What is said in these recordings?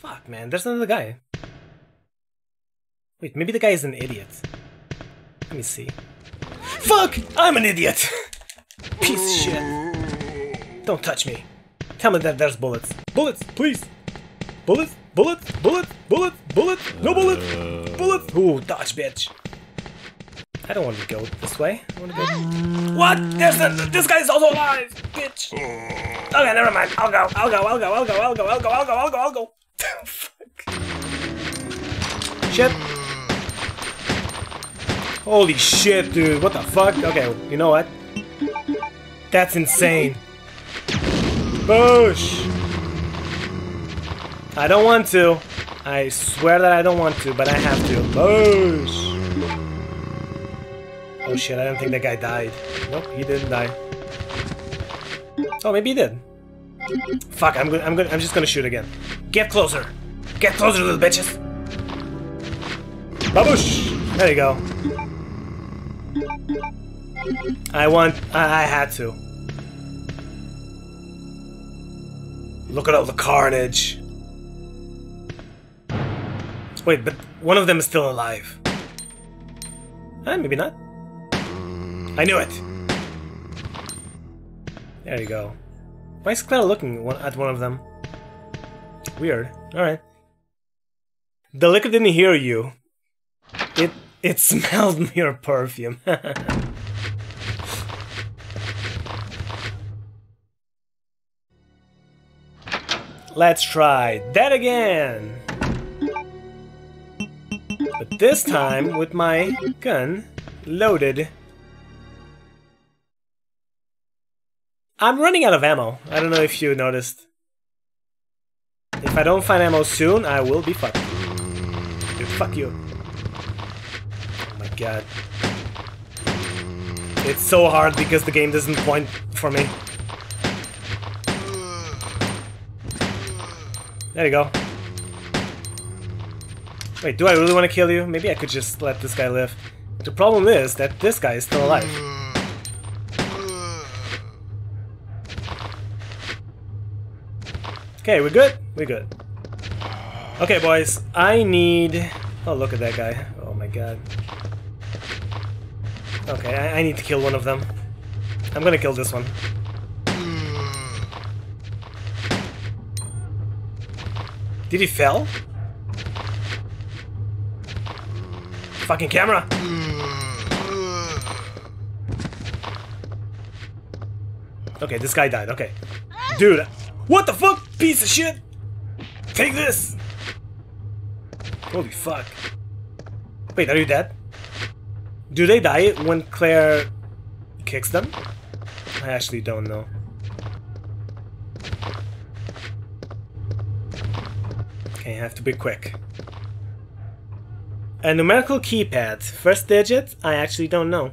Fuck, man, there's another guy. Wait, maybe the guy is an idiot. Let me see. Fuck! I'm an idiot! Piece of shit. Don't touch me. Tell me that there's bullets. Bullets, please! Bullets, bullets, bullets, bullets, bullets, no bullets! Bullets! Ooh, dodge, bitch. I don't want to go this way. I want to go. What? There's a, this guy's also alive, bitch. Okay, never mind. I'll go. I'll go. I'll go. I'll go. I'll go. I'll go. I'll go. I'll go. I'll go. Shit. Holy shit, dude. What the fuck? Okay, you know what? That's insane. Boosh! I don't want to. I swear that I don't want to, but I have to. Boosh! Oh shit, I don't think that guy died. Nope, he didn't die. Oh, maybe he did. Fuck, I'm good. I'm good. I'm just gonna shoot again. Get closer. Get closer, little bitches. Babush. There you go. I want. I, I had to. Look at all the carnage. Wait, but one of them is still alive. Eh, maybe not. I knew it! There you go. Why is Clara looking at one of them? Weird. Alright. The licker didn't hear you. It it smelled your perfume. Let's try that again! But this time with my gun loaded. I'm running out of ammo. I don't know if you noticed. If I don't find ammo soon, I will be fucked. Dude, fuck you. Oh my god. It's so hard because the game doesn't point for me. There you go. Wait, do I really want to kill you? Maybe I could just let this guy live. The problem is that this guy is still alive. Okay, we're good? We're good. Okay, boys, I need... Oh, look at that guy. Oh my god. Okay, I, I need to kill one of them. I'm gonna kill this one. Did he fell? Fucking camera! Okay, this guy died, okay. Dude, what the fuck? Piece of shit! Take this! Holy fuck. Wait, are you dead? Do they die when Claire kicks them? I actually don't know. Okay, I have to be quick. A numerical keypad. First digit? I actually don't know.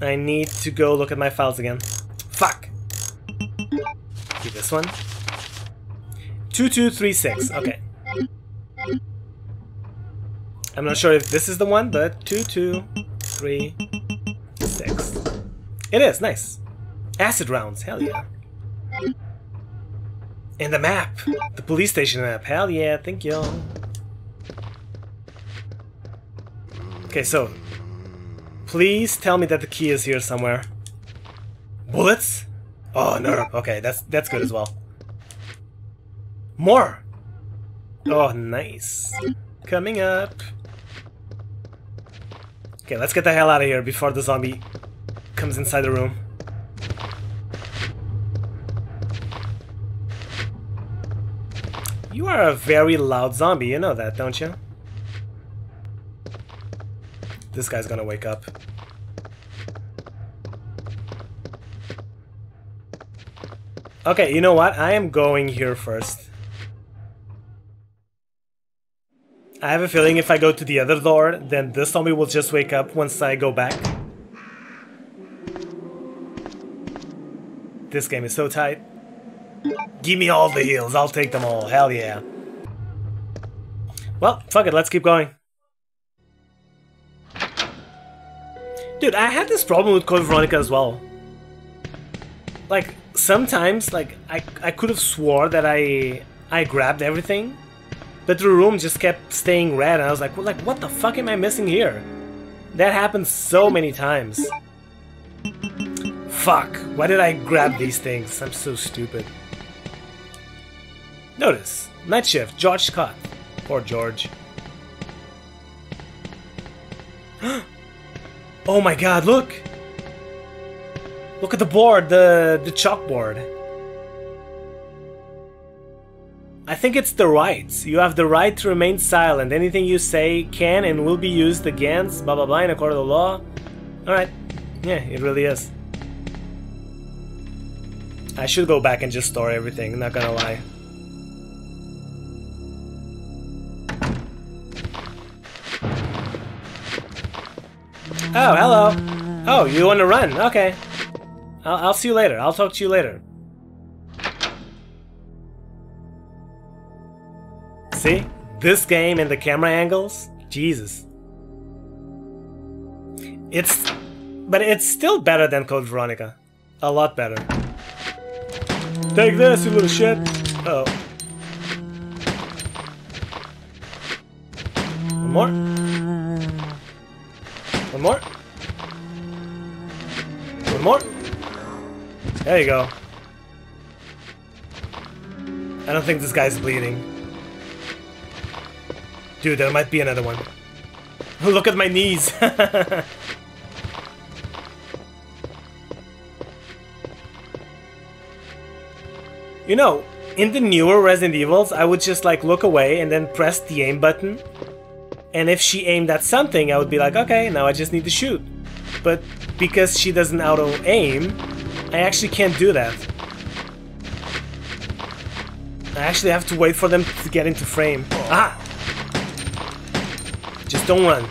I need to go look at my files again. Fuck! Okay, this one. 2236, okay. I'm not sure if this is the one, but 2236. It is, nice. Acid rounds, hell yeah. And the map! The police station map, hell yeah, thank you. Okay, so... Please tell me that the key is here somewhere. Bullets? Oh, no, okay, that's, that's good as well. More! Oh, nice. Coming up. Okay, let's get the hell out of here before the zombie comes inside the room. You are a very loud zombie, you know that, don't you? This guy's gonna wake up. Okay, you know what? I am going here first. I have a feeling if I go to the other door, then this zombie will just wake up once I go back. This game is so tight. Give me all the heals, I'll take them all, hell yeah. Well, fuck it, let's keep going. Dude, I had this problem with Code Veronica as well. Like, sometimes, like, I, I could have swore that I I grabbed everything, but the room just kept staying red, and I was like, well, like, what the fuck am I missing here? That happens so many times. Fuck, why did I grab these things? I'm so stupid. Notice, night shift, George Scott. Or George. oh my god, look! Look at the board, the, the chalkboard. I think it's the rights. You have the right to remain silent. Anything you say can and will be used against, blah blah blah, in a court of law. Alright. Yeah, it really is. I should go back and just store everything, not gonna lie. Oh, hello. Oh, you want to run? Okay. I'll, I'll see you later. I'll talk to you later. See? This game and the camera angles? Jesus. It's... But it's still better than Code Veronica. A lot better. Take this, you little shit! Uh oh. One more? One more? One more? There you go. I don't think this guy's bleeding. Dude, there might be another one. Look at my knees! you know, in the newer Resident Evils, I would just like look away and then press the aim button. And if she aimed at something, I would be like, okay, now I just need to shoot. But because she doesn't auto-aim, I actually can't do that. I actually have to wait for them to get into frame. Ah! Just don't run.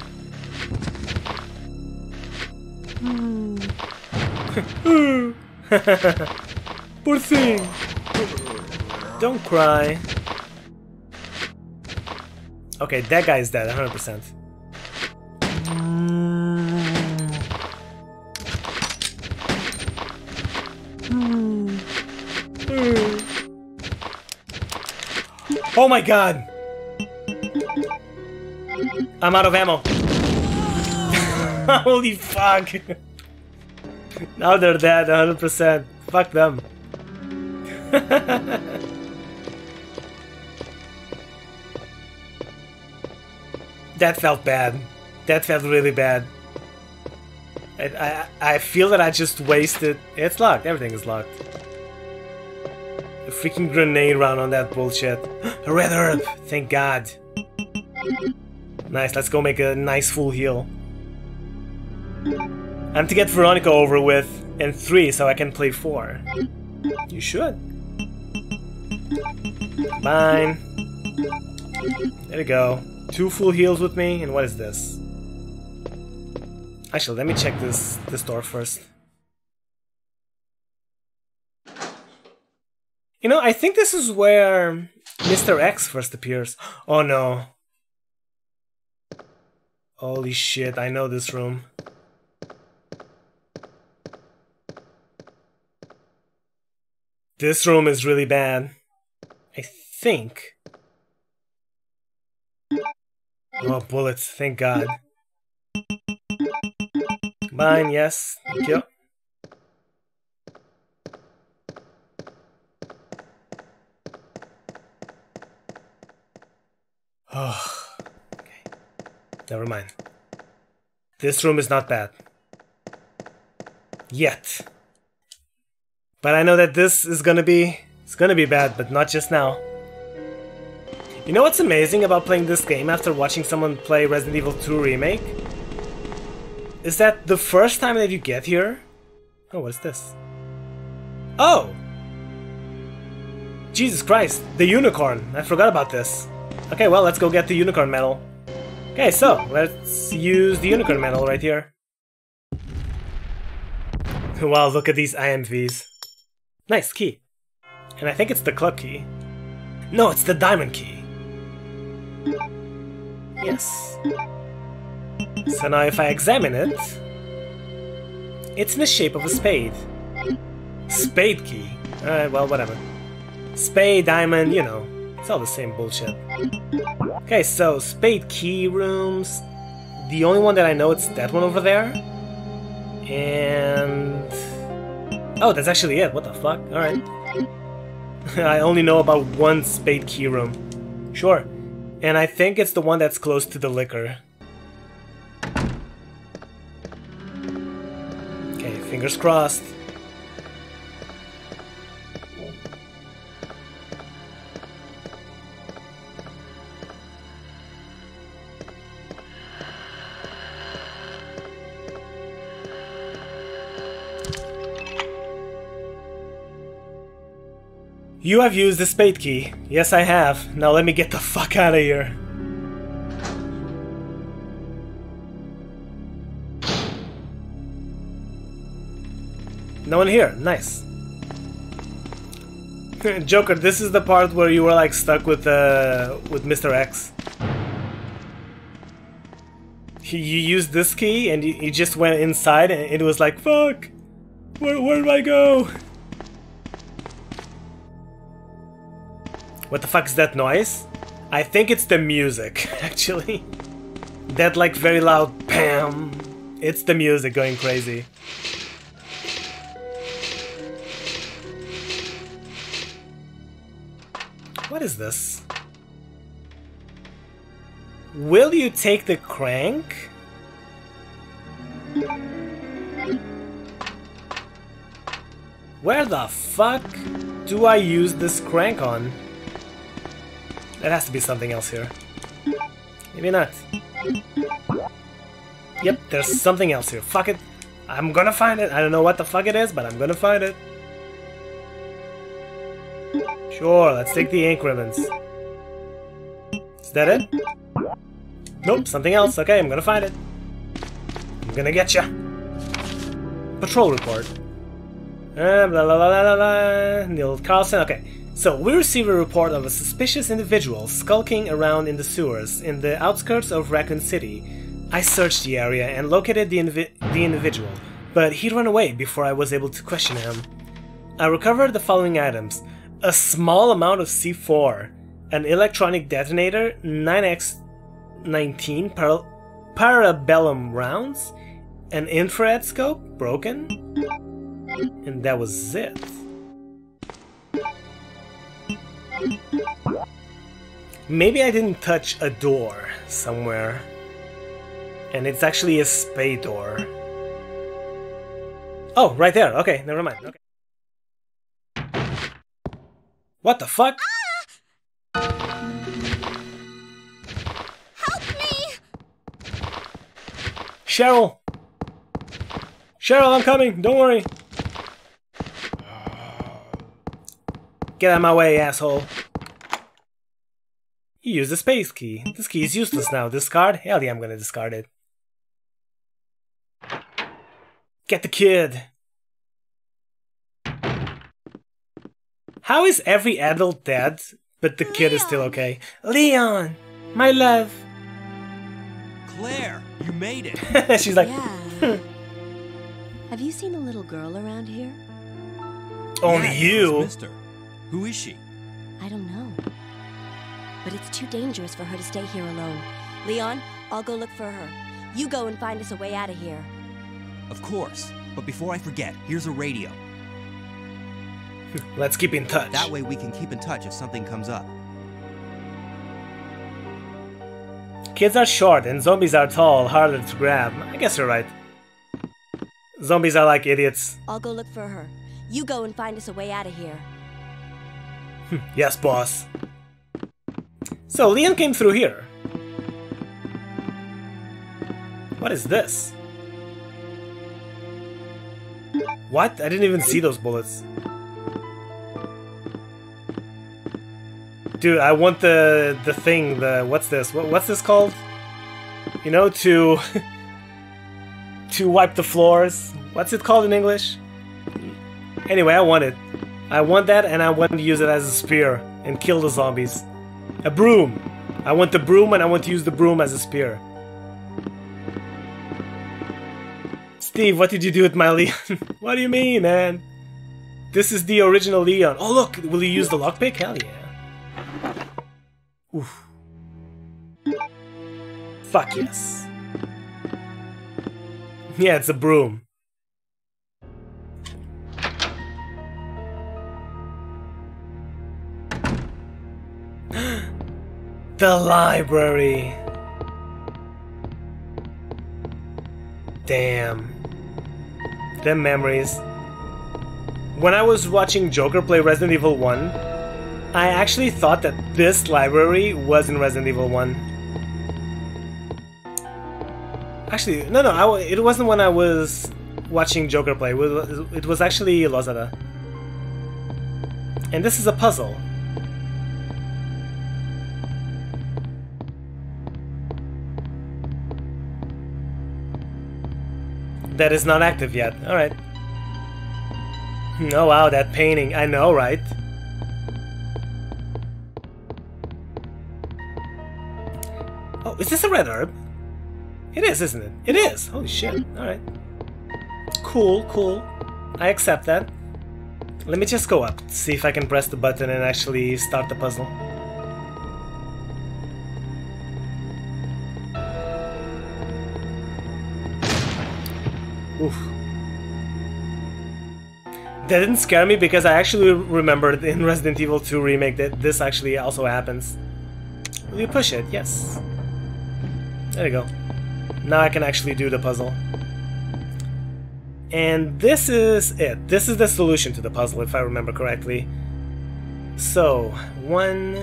Poor thing. Don't cry. Okay, that guy is dead, 100%. Hmm. Oh my god! I'm out of ammo. Holy fuck! now they're dead, 100%. Fuck them. that felt bad. That felt really bad. I, I, I feel that I just wasted... It's locked. Everything is locked. A freaking grenade round on that bullshit. a red herb! Thank god. Nice, let's go make a nice full heal. I'm to get Veronica over with in 3 so I can play 4. You should. Mine. There we go. Two full heals with me, and what is this? Actually, let me check this, this door first. You know, I think this is where Mr. X first appears. Oh no. Holy shit, I know this room. This room is really bad. I think. Oh, bullets, thank god. Mine, yes. Thank you. Oh, okay. Never mind. This room is not bad. Yet. But I know that this is gonna be... It's gonna be bad, but not just now. You know what's amazing about playing this game after watching someone play Resident Evil 2 Remake? Is that the first time that you get here... Oh, what's this? Oh! Jesus Christ, the unicorn! I forgot about this. Okay, well, let's go get the unicorn medal. Okay, so, let's use the unicorn medal right here. wow, look at these IMVs. Nice key. And I think it's the club key. No, it's the diamond key. Yes. So now if I examine it, it's in the shape of a spade. Spade key. Alright, well, whatever. Spade, diamond, you know. It's all the same bullshit. Okay, so spade key rooms. The only one that I know it's that one over there. And oh, that's actually it. What the fuck? All right. I only know about one spade key room. Sure. And I think it's the one that's close to the licker. Fingers crossed. You have used the spade key. Yes, I have. Now let me get the fuck out of here. No one here. Nice. Joker, this is the part where you were like stuck with uh with Mr. X. You used this key and you just went inside and it was like, fuck! Where, where do I go? What the fuck is that noise? I think it's the music, actually. That like very loud BAM! It's the music going crazy. What is this? Will you take the crank? Where the fuck do I use this crank on? There has to be something else here. Maybe not. Yep, there's something else here. Fuck it. I'm gonna find it. I don't know what the fuck it is, but I'm gonna find it. Sure, let's take the ink ribbons. Is that it? Nope, something else. Okay, I'm gonna find it. I'm gonna get ya. Patrol report. Uh, blah, blah, blah, blah, blah. Neil Carlson. Okay. So, we receive a report of a suspicious individual skulking around in the sewers in the outskirts of Raccoon City. I searched the area and located the, invi the individual, but he ran away before I was able to question him. I recovered the following items a small amount of C4, an electronic detonator, 9x19 par parabellum rounds, an infrared scope, broken, and that was it. Maybe I didn't touch a door somewhere. And it's actually a spade door. Oh, right there. Okay, never mind. Okay. What the fuck? Ah! Help me! Cheryl! Cheryl, I'm coming. Don't worry. Get out of my way, asshole. You used the spade key. This key is useless now. Discard? Hell yeah, I'm gonna discard it. Get the kid! How is every adult dead, but the kid is still okay? Leon! My love! Claire, you made it. She's like, Yeah. Have you seen a little girl around here? only Yeah, you? Mister. Who is she? I don't know. But it's too dangerous for her to stay here alone. Leon, I'll go look for her. You go and find us a way out of here. Of course. But before I forget, here's a radio. Let's keep in touch. That way we can keep in touch if something comes up. Kids are short and zombies are tall, harder to grab. I guess you're right. Zombies are like idiots. I'll go look for her. You go and find us a way out of here. Yes, boss. So, Leon came through here. What is this? What? I didn't even see those bullets. Dude, I want the the thing, the what's this? What, what's this called? You know, to to wipe the floors. What's it called in English? Anyway, I want it. I want that and I want to use it as a spear and kill the zombies. A broom. I want the broom and I want to use the broom as a spear. Steve, what did you do with my Leon? what do you mean, man? This is the original Leon. Oh look, will you use the lockpick? Hell yeah. Oof. Fuck yes. Yeah, it's a broom. the library. Damn. The memories. When I was watching Joker play Resident Evil 1, I actually thought that this library was in Resident Evil 1. Actually, no, no, I, it wasn't when I was watching Joker play. It was, it was actually Lozada. And this is a puzzle. That is not active yet. Alright. Oh wow, that painting. I know, right? Oh, is this a red herb? It is, isn't it? It is! Holy shit. Alright. Cool, cool. I accept that. Let me just go up, see if I can press the button and actually start the puzzle. Oof. That didn't scare me because I actually remembered in Resident Evil 2 Remake that this actually also happens. Will you push it? Yes. There you go. Now I can actually do the puzzle. And this is it. This is the solution to the puzzle, if I remember correctly. So, one...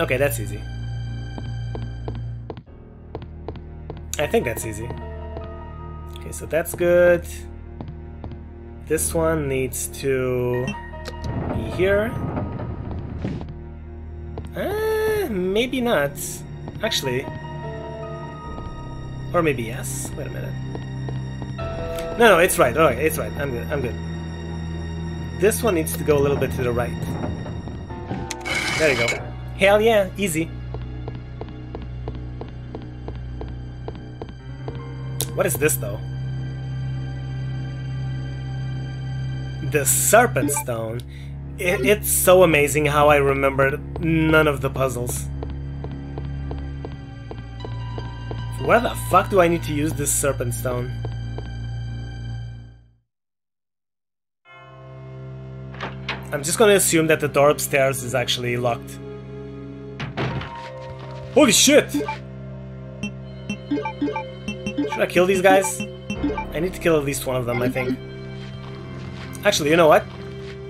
Okay, that's easy. I think that's easy. Okay, so that's good. This one needs to be here. Maybe not. Actually. Or maybe yes. Wait a minute. No, no, it's right. Alright, it's right. I'm good. I'm good. This one needs to go a little bit to the right. There you go. Hell yeah, easy. What is this though? The Serpent Stone. It, it's so amazing how I remembered none of the puzzles. Where the fuck do I need to use this Serpent Stone? I'm just gonna assume that the door upstairs is actually locked. Holy shit! Should I kill these guys? I need to kill at least one of them, I think. Actually, you know what?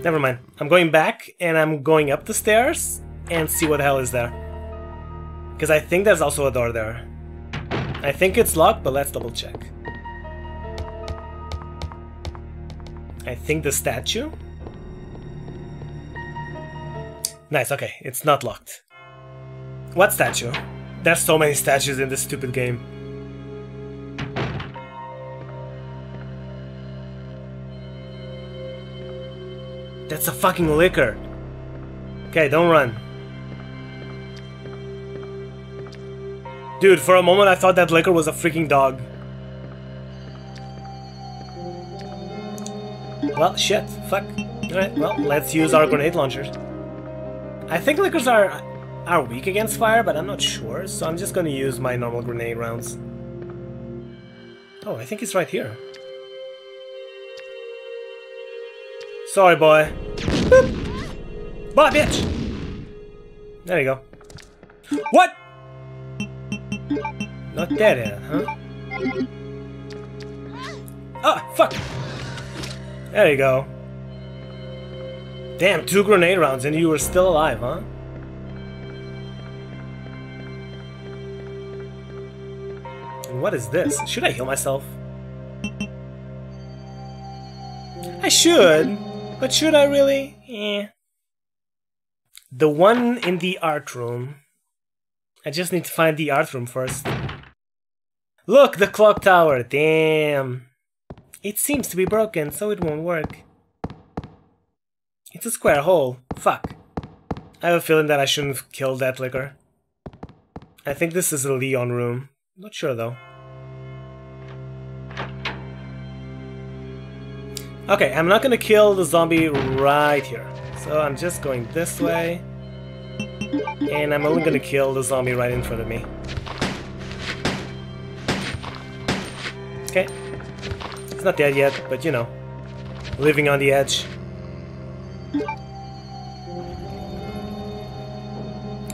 Never mind. I'm going back, and I'm going up the stairs, and see what the hell is there. Because I think there's also a door there. I think it's locked, but let's double check. I think the statue? Nice, okay, it's not locked. What statue? There's so many statues in this stupid game. That's a fucking licker. Okay, don't run. Dude, for a moment I thought that licker was a freaking dog. Well, shit. Fuck. Alright, well, let's use our grenade launchers. I think lickers are are weak against fire, but I'm not sure, so I'm just gonna use my normal grenade rounds. Oh, I think it's right here. Sorry, boy. Bye, bitch! There you go. What? Not dead yet, huh? Ah, fuck! There you go. Damn, two grenade rounds and you were still alive, huh? And what is this? Should I heal myself? I should! But should I really? Eh. The one in the art room. I just need to find the art room first. Look, the clock tower. Damn. It seems to be broken, so it won't work. It's a square hole. Fuck. I have a feeling that I shouldn't have killed that licker. I think this is a Leon room. Not sure though. Okay, I'm not gonna kill the zombie right here. So I'm just going this way. And I'm only gonna kill the zombie right in front of me. Okay. It's not dead yet, but you know. Living on the edge.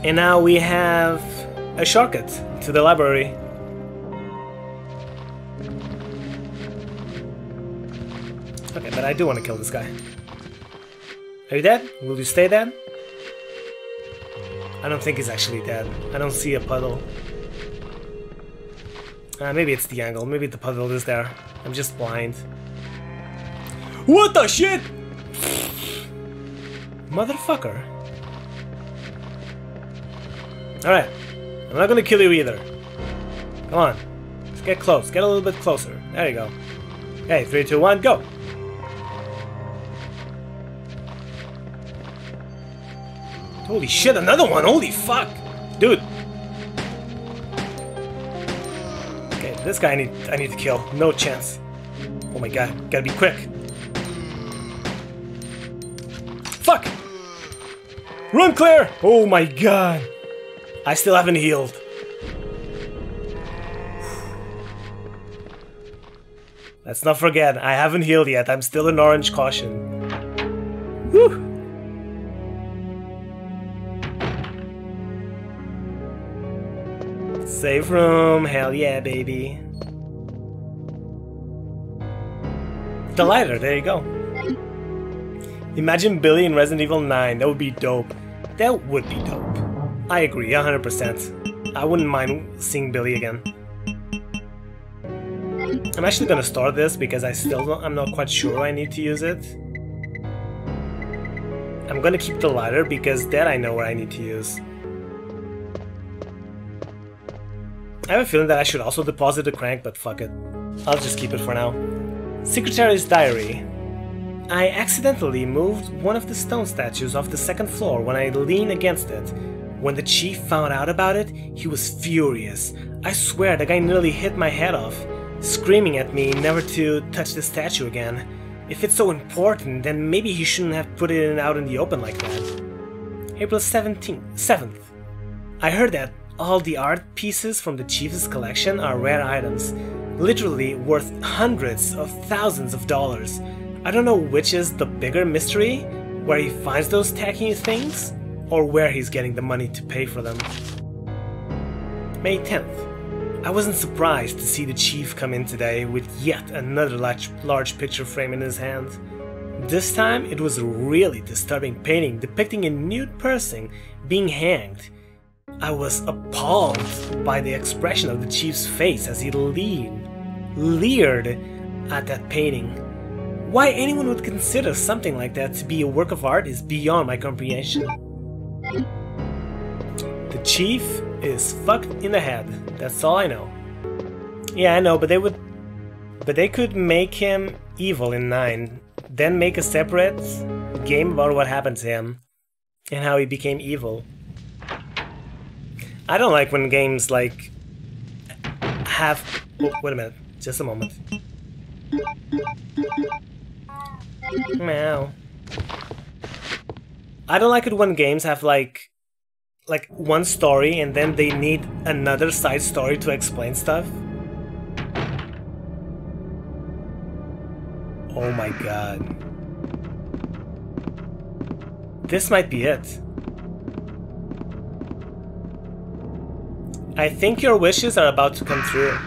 And now we have a shortcut to the library. Okay, but I do want to kill this guy. Are you dead? Will you stay dead? I don't think he's actually dead. I don't see a puddle. Uh, maybe it's the angle. Maybe the puddle is there. I'm just blind. What the shit? Motherfucker. Alright. I'm not gonna kill you either. Come on. Let's get close. Get a little bit closer. There you go. Okay, three, two, one, go! Holy shit, another one! Holy fuck! Dude! Okay, this guy I need I need to kill. No chance. Oh my god, gotta be quick. Fuck! Run, Claire! Oh my god! I still haven't healed. Let's not forget, I haven't healed yet. I'm still in orange caution. Whew. Save room, hell yeah, baby. The lighter, there you go. Imagine Billy in Resident Evil 9, that would be dope. That would be dope. I agree, 100%. I wouldn't mind seeing Billy again. I'm actually gonna start this because I still don't, I'm not quite sure I need to use it. I'm gonna keep the lighter because that I know where I need to use. I have a feeling that I should also deposit the crank, but fuck it. I'll just keep it for now. Secretary's Diary. I accidentally moved one of the stone statues off the second floor when I leaned against it. When the chief found out about it, he was furious. I swear the guy nearly hit my head off, screaming at me never to touch the statue again. If it's so important, then maybe he shouldn't have put it out in the open like that. April 17th, 7th. I heard that all the art pieces from the chief's collection are rare items, literally worth hundreds of thousands of dollars. I don't know which is the bigger mystery, where he finds those tacky things, or where he's getting the money to pay for them. May 10th. I wasn't surprised to see the chief come in today with yet another large, large picture frame in his hand. This time it was a really disturbing painting depicting a nude person being hanged. I was appalled by the expression of the chief's face as he leaned, leered at that painting. Why anyone would consider something like that to be a work of art is beyond my comprehension. The chief is fucked in the head. That's all I know. Yeah, I know, but they would but they could make him evil in 9, then make a separate game about what happened to him and how he became evil. I don't like when games like have. Oh, wait a minute, just a moment. Meow. I don't like it when games have like like one story and then they need another side story to explain stuff. Oh my god. This might be it. I think your wishes are about to come true.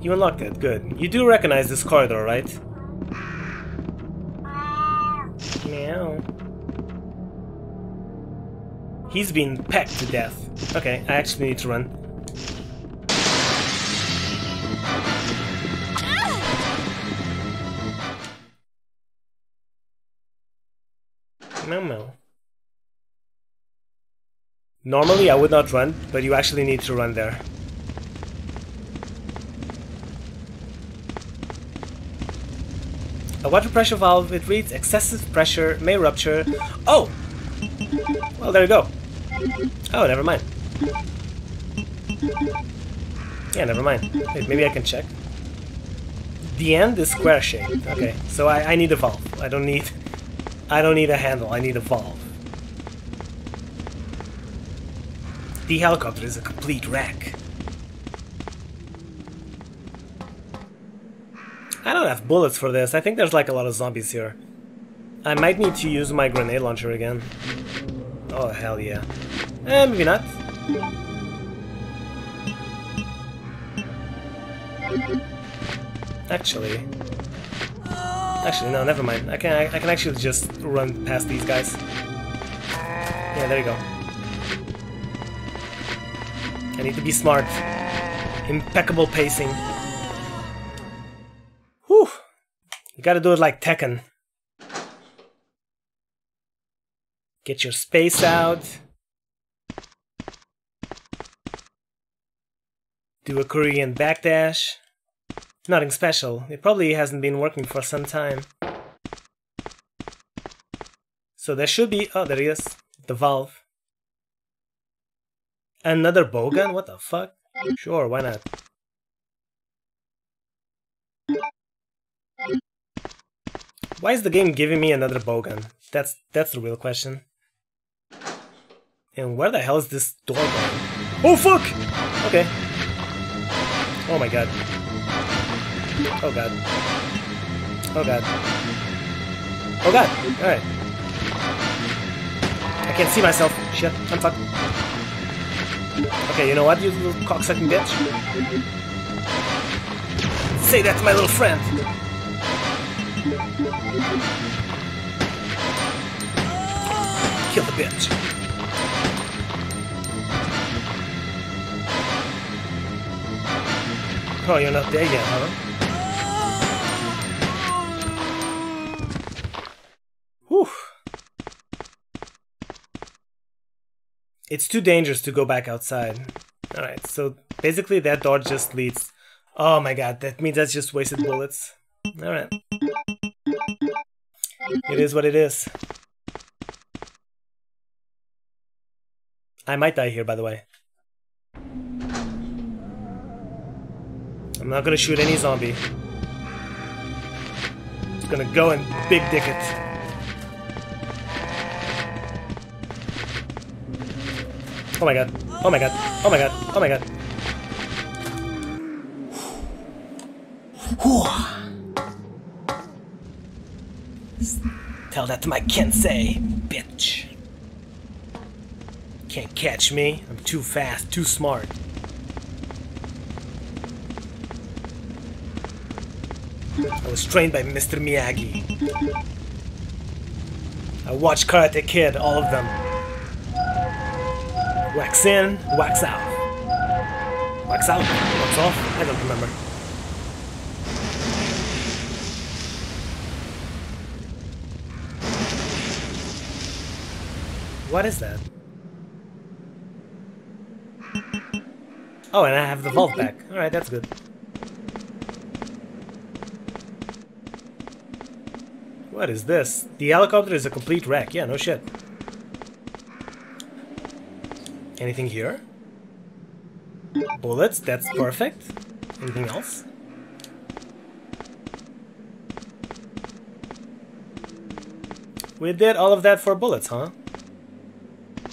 You unlocked it, good. You do recognize this corridor, right? Meow. He's been pecked to death. Okay, I actually need to run. Normally I would not run, but you actually need to run there. A water pressure valve, it reads excessive pressure may rupture. Oh! Well, there you go. Oh, never mind. Yeah, never mind. Wait, maybe I can check. the end is square shaped. Okay, so I, I need a valve. I don't need I don't need a handle, I need a valve. The helicopter is a complete wreck. I don't have bullets for this. I think there's like a lot of zombies here. I might need to use my grenade launcher again. Oh, hell yeah. Eh, maybe not. Actually... Actually, no, never mind. I can, I, I can actually just run past these guys. Yeah, there you go. I need to be smart. Impeccable pacing. Whew! You gotta do it like Tekken. Get your space out. Do a Korean backdash. Nothing special. It probably hasn't been working for some time. So there should be... Oh, there he is. The valve. Another bowgun? What the fuck? Sure, why not? Why is the game giving me another bowgun? That's that's the real question. And where the hell is this door going? Oh fuck! Okay. Oh my god. Oh god. Oh god. Oh god! Alright. I can't see myself. Shit, I'm fucked. Okay, you know what, you little cocksucking bitch? Say that to my little friend! Kill the bitch. Oh, you're not there yet, huh? It's too dangerous to go back outside. Alright, so basically that door just leads... Oh my god, that means that's just wasted bullets. Alright. It is what it is. I might die here, by the way. I'm not gonna shoot any zombie. Just gonna go and big dick it. Oh my god. Oh my god. Oh my god. Oh my god. Tell that to my Kensei, bitch. Can't catch me. I'm too fast, too smart. I was trained by Mr. Miyagi. I watched Karate Kid, all of them. Wax in, wax out. Wax out, wax off? I don't remember. What is that? Oh, and I have the vault back. Alright, that's good. What is this? The helicopter is a complete wreck. Yeah, no shit. Anything here? Bullets, that's perfect. Anything else? We did all of that for bullets, huh?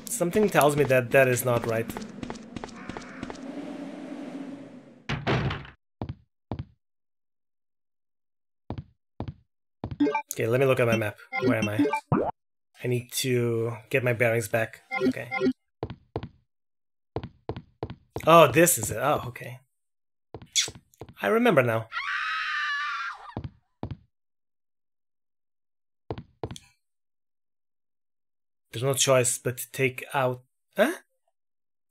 Something tells me that that is not right. Okay, let me look at my map. Where am I? I need to get my bearings back. Okay. Oh, this is it. Oh, okay. I remember now. There's no choice but to take out... Huh?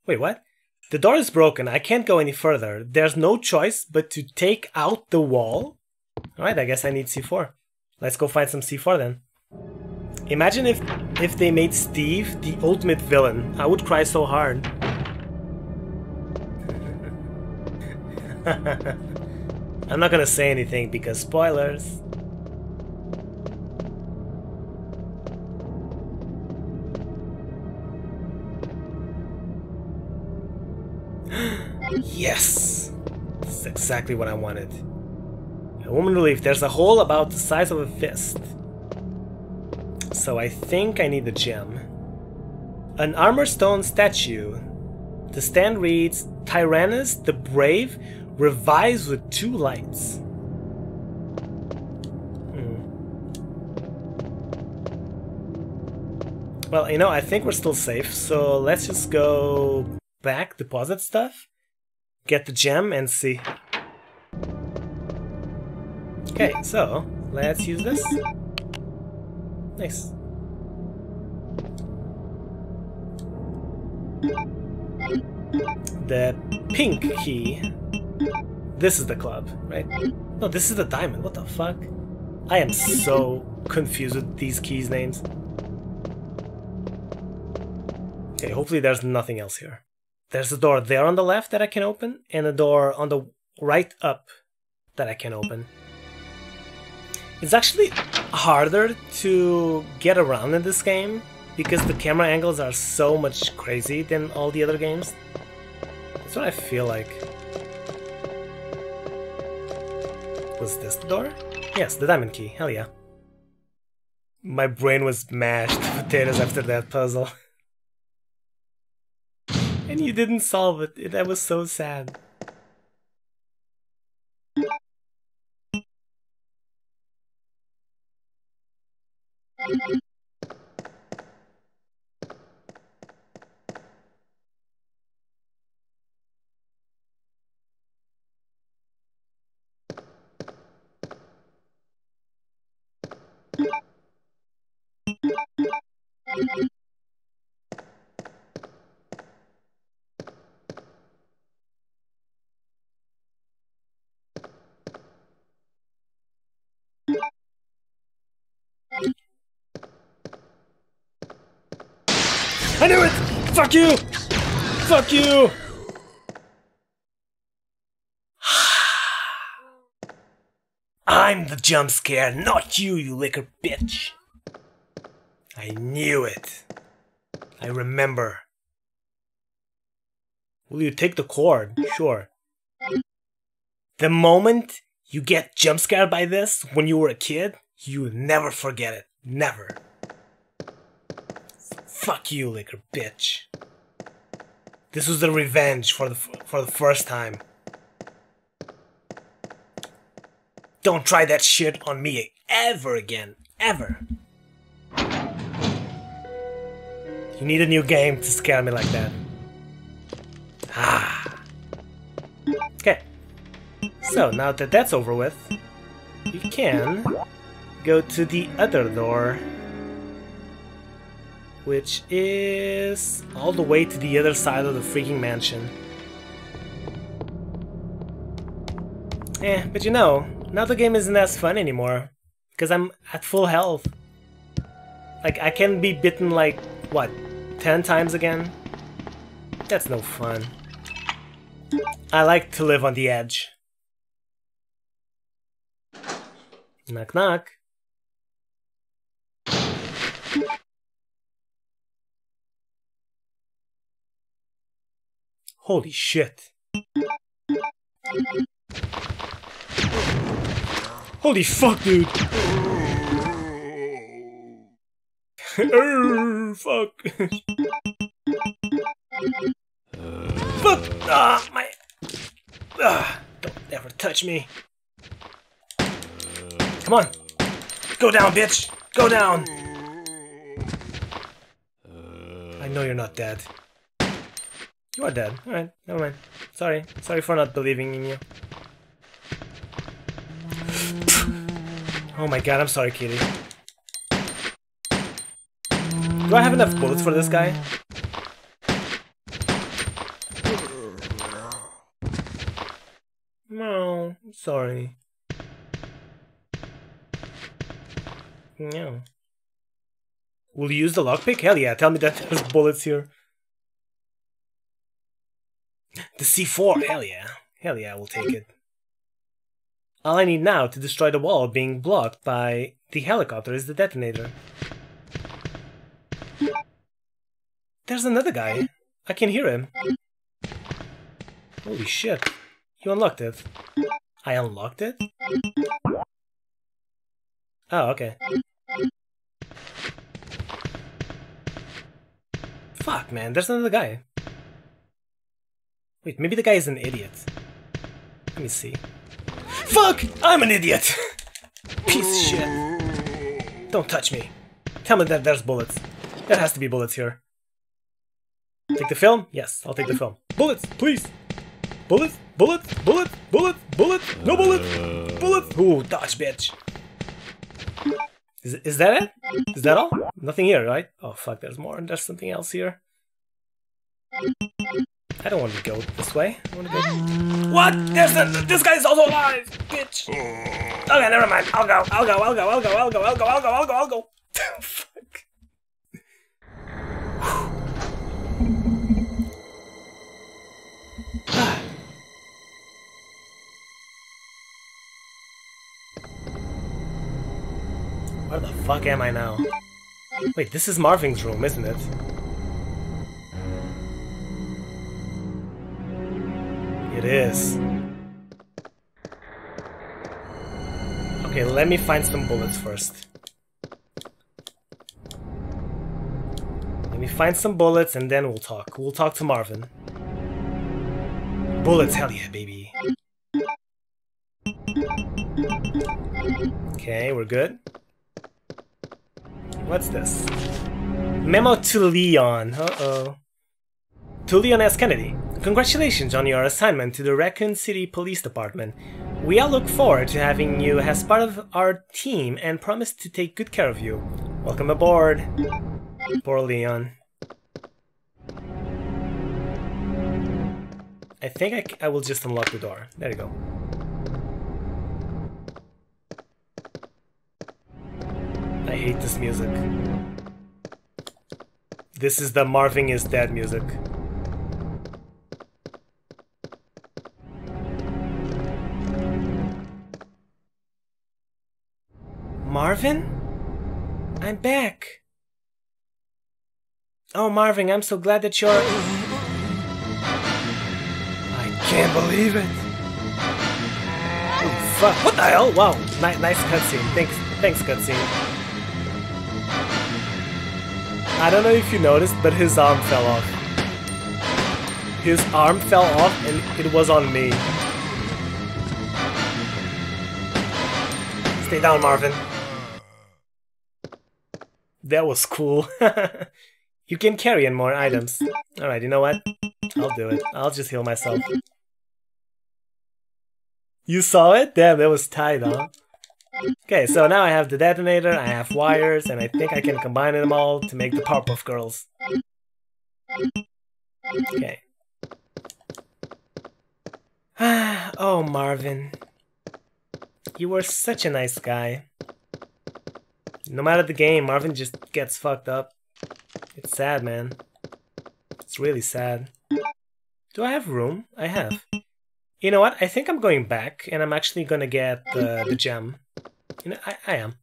Wait, what? The door is broken. I can't go any further. There's no choice but to take out the wall? Alright, I guess I need C4. Let's go find some C4 then. Imagine if if they made Steve the ultimate villain. I would cry so hard. I'm not gonna say anything because spoilers. yes! That's exactly what I wanted. A woman relief. There's a hole about the size of a fist. So I think I need a gem. An armor stone statue. The stand reads Tyrannus the Brave revives with two lights. Hmm. Well, you know, I think we're still safe, so let's just go back, deposit stuff, get the gem, and see. Okay, so let's use this. Nice. The pink key. This is the club, right? No, this is the diamond. What the fuck? I am so confused with these keys names. Okay, hopefully there's nothing else here. There's a door there on the left that I can open, and a door on the right up that I can open. It's actually harder to get around in this game because the camera angles are so much crazy than all the other games. That's what I feel like. Was this the door? Yes, the diamond key. Hell yeah. My brain was mashed to potatoes after that puzzle. and you didn't solve it. That was so sad. You! Fuck you! I'm the jump scare, not you, you licker bitch. I knew it. I remember. Will you take the cord? Sure. The moment you get jump scared by this when you were a kid, you will never forget it. Never. Fuck you, licker bitch. This was the revenge for the for the first time. Don't try that shit on me ever again. Ever. You need a new game to scare me like that. Ah. Okay. So, now that that's over with, we can go to the other door. Which is all the way to the other side of the freaking mansion. Eh, but you know, now the game isn't as fun anymore. Because I'm at full health. Like, I can be bitten like, what, 10 times again? That's no fun. I like to live on the edge. Knock knock. Holy shit. Holy fuck, dude. Urgh, fuck. fuck! Ah, my. Ah, don't ever touch me. Come on. Go down, bitch. Go down. I know you're not dead. You are dead. Alright, never mind. Sorry. Sorry for not believing in you. oh my god, I'm sorry, kitty. Do I have enough bullets for this guy? No, sorry. No. Will you use the lockpick? Hell yeah, tell me that there's bullets here. The C4, hell yeah. Hell yeah, we'll take it. All I need now to destroy the wall being blocked by the helicopter is the detonator. There's another guy. I can hear him. Holy shit. You unlocked it. I unlocked it? Oh, okay. Fuck, man, there's another guy. Wait, maybe the guy is an idiot. Let me see. Fuck! I'm an idiot! Piece of shit. Don't touch me. Tell me that there's bullets. There has to be bullets here. Take the film? Yes, I'll take the film. Bullets, please! Bullets, bullets, bullets, bullets, bullets, no bullets, bullets! Ooh, dodge, bitch! Is, is that it? Is that all? Nothing here, right? Oh fuck, there's more. And there's something else here. I don't want to go this way. I want to go. What? There's a, this also alive, bitch. Okay, never mind. I'll go. I'll go. I'll go. I'll go. I'll go. I'll go. I'll go. I'll go. I'll go. Fuck. Where the fuck am I now? Wait, this is Marvin's room, isn't it? Is. Okay, let me find some bullets first. Let me find some bullets and then we'll talk. We'll talk to Marvin. Bullets, hell yeah, baby. Okay, we're good. What's this? Memo to Leon. Uh-oh. To Leon S. Kennedy. Congratulations on your assignment to the Raccoon City Police Department. We all look forward to having you as part of our team and promise to take good care of you. Welcome aboard. Poor Leon. I think I, I will just unlock the door. There you go. I hate this music. This is the Marvin is Dead music. Marvin? I'm back. Oh, Marvin, I'm so glad that you're. I can't believe it. Oh, fuck. What the hell? Wow. Ni- nice cutscene. Thanks, thanks, cutscene. I don't know if you noticed, but his arm fell off. His arm fell off and it was on me. Stay down, Marvin. That was cool. you can carry in more items. Alright, you know what? I'll do it. I'll just heal myself. You saw it? Damn, that was tight, huh? Okay, so now I have the detonator, I have wires, and I think I can combine them all to make the Powerpuff Girls. Okay. oh, Marvin. You were such a nice guy. No matter the game, Marvin just gets fucked up. It's sad, man. It's really sad. Do I have room? I have. You know what? I think I'm going back, and I'm actually gonna get the, the gem. You know, I, I am.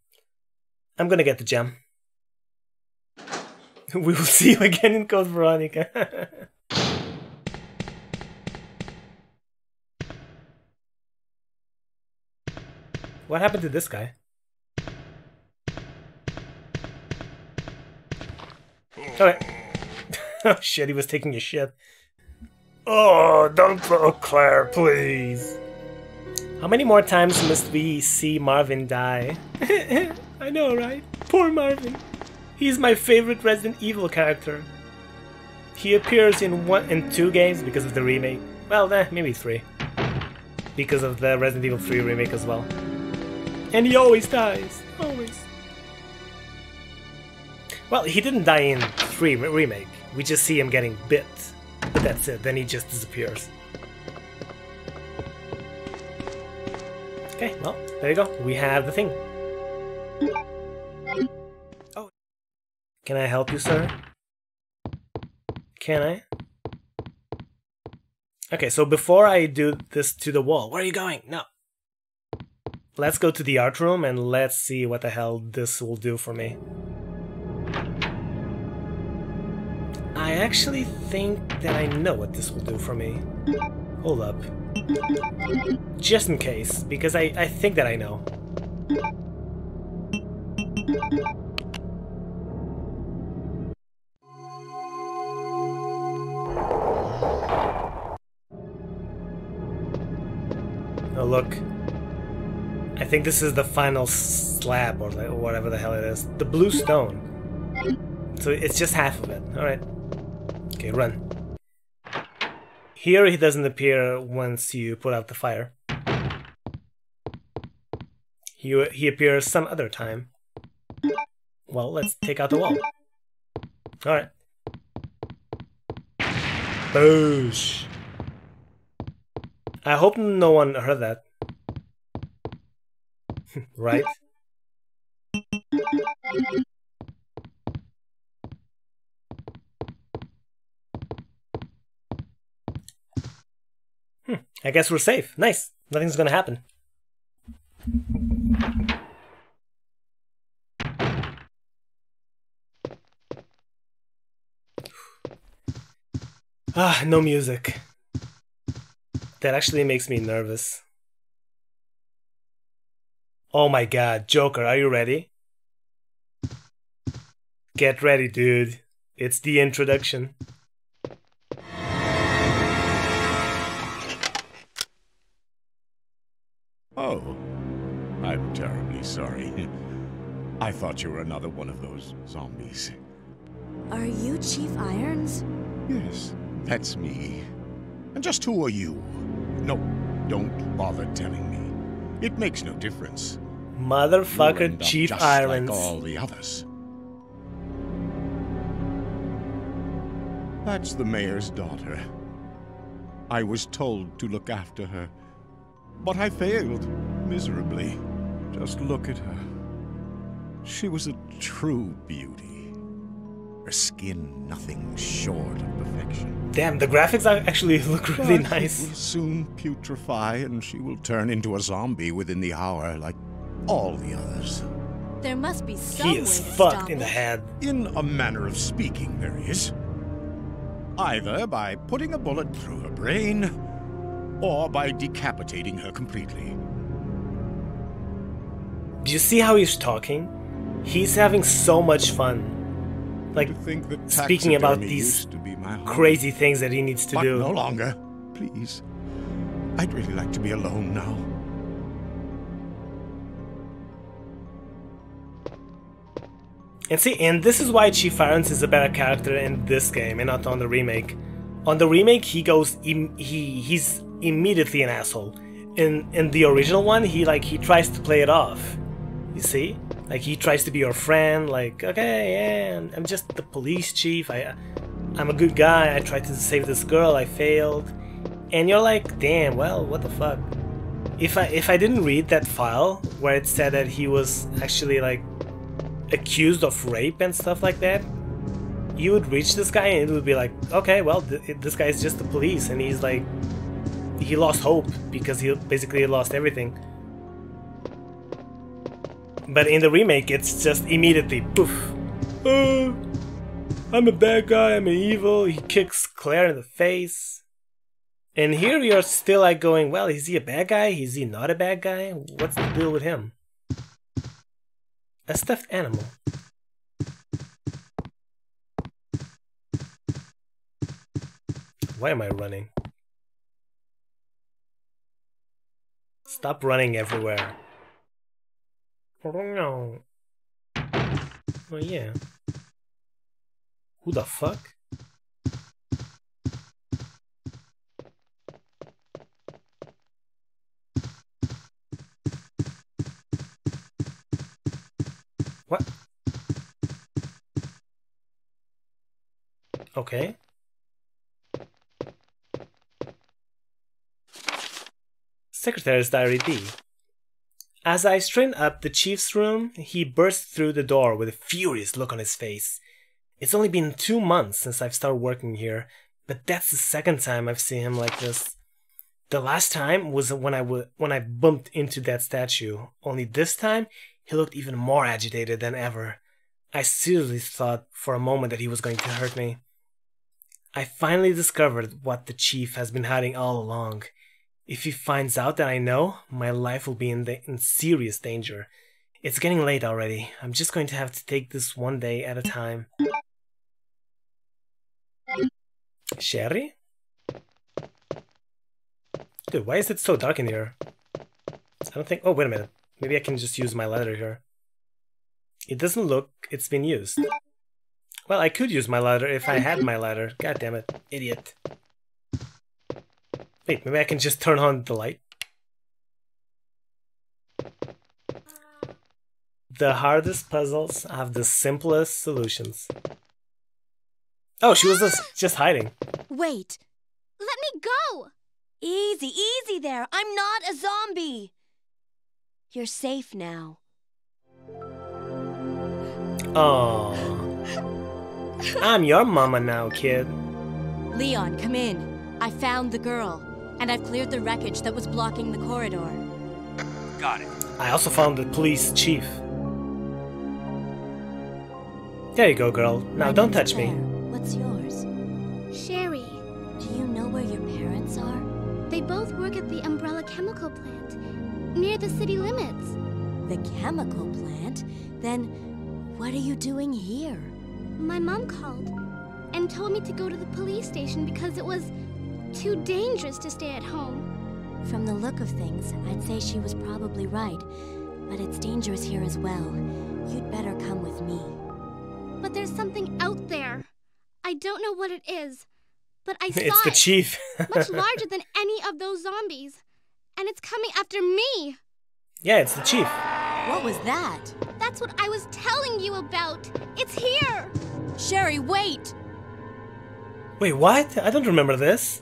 I'm gonna get the gem. we will see you again in Code Veronica. what happened to this guy? Oh shit, he was taking a shit. Oh, don't throw Claire, please. How many more times must we see Marvin die? I know, right? Poor Marvin. He's my favorite Resident Evil character. He appears in one in two games because of the remake. Well, eh, maybe three. Because of the Resident Evil 3 remake as well. And he always dies. Always. Well, he didn't die in 3 remake. We just see him getting bit. But that's it, then he just disappears. Okay, well, there you go. We have the thing. Oh. Can I help you, sir? Can I? Okay, so before I do this to the wall, where are you going? No. Let's go to the art room and let's see what the hell this will do for me. I actually think that I know what this will do for me. Hold up. Just in case, because I, I think that I know. Oh look. I think this is the final slab or whatever the hell it is. The blue stone. So it's just half of it. Alright. Okay, run. Here he doesn't appear once you put out the fire. He, he appears some other time. Well, let's take out the wall. Alright. Boosh. I hope no one heard that. right? Hmm, I guess we're safe. Nice. Nothing's gonna happen. Ah, no music. That actually makes me nervous. Oh my god, Joker, are you ready? Get ready, dude. It's the introduction. Thought you were another one of those zombies. Are you Chief Irons? Yes, that's me. And just who are you? No, don't bother telling me. It makes no difference. You'll Motherfucker Chief just Irons. like all the others. That's the mayor's daughter. I was told to look after her, but I failed miserably. Just look at her. She was a true beauty. Her skin nothing short of perfection. Damn, the graphics actually look really But nice. It will soon putrefy, and she will turn into a zombie within the hour, like all the others. There must be some He is to fucked in the head. In a manner of speaking, there is. Either by putting a bullet through her brain, or by decapitating her completely. Do you see how he's talking? He's having so much fun. Like, speaking about these to be my crazy things that he needs to but do. no longer. Please. I'd really like to be alone now. And see, and this is why Chief Irons is a better character in this game and not on the remake. On the remake, he goes, Im- he he's immediately an asshole. In in the original one, he like he tries to play it off. You see, like he tries to be your friend. Like, okay, yeah, I'm- just the police chief. I, I'm a good guy. I tried to save this girl. I failed. And you're like, damn. Well, what the fuck? If I if I didn't read that file where it said that he was actually like accused of rape and stuff like that, you would reach this guy and it would be like, okay, well, th- this guy is just the police, and he's like, he lost hope because he basically lost everything. But in the remake, it's just immediately poof. Oh, I'm a bad guy. I'm an evil. He kicks Claire in the face. And here you're still like going, well, is he a bad guy? Is he not a bad guy? What's the deal with him? A stuffed animal. Why am I running? Stop running everywhere. Oh yeah. Who the fuck? What? Okay. Secretary's Diary D. As I strain up the chief's room, he bursts through the door with a furious look on his face. It's only been two months since I've started working here, but that's the second time I've seen him like this. The last time was when I when I bumped into that statue. Only this time, he looked even more agitated than ever. I seriously thought for a moment that he was going to hurt me. I finally discovered what the chief has been hiding all along. If he finds out that I know, my life will be in, the, in serious danger. It's getting late already. I'm just going to have to take this one day at a time. Sherry? Dude, why is it so dark in here? I don't think... Oh, wait a minute. Maybe I can just use my ladder here. It doesn't look it's been used. Well, I could use my ladder if I had my ladder. God damn it. Idiot. Wait, maybe I can just turn on the light? The hardest puzzles have the simplest solutions. Oh, she was just, just hiding. Wait. Let me go! Easy, easy there. I'm not a zombie. You're safe now. Oh. I'm your mama now, kid. Leon, come in. I found the girl, and I've cleared the wreckage that was blocking the corridor. Got it. I also found the police chief. There you go, girl. Now My don't name's touch me. What's yours? Sherry, Do you know where your parents are? they both work at the Umbrella Chemical Plant, near the city limits. The chemical plant? Then what are you doing here? My mom called and told me to go to the police station because it was too dangerous to stay at home. From the look of things, I'd say she was probably right. But it's dangerous here as well. You'd better come with me. But there's something out there. I don't know what it is, but I saw It's the it, chief. much larger than any of those zombies. And it's coming after me. yeah, it's the chief. What was that? That's what I was telling you about. It's here. Sherry, wait! Wait, what? I don't remember this.